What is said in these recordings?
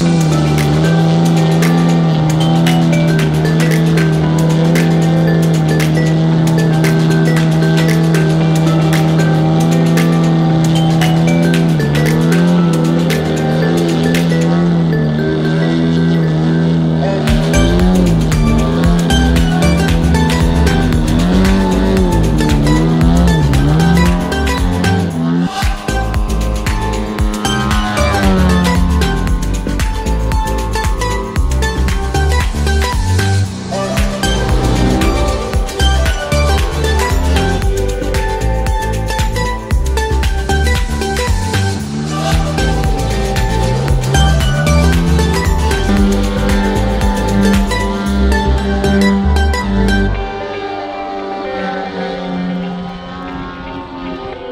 Podcast.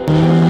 you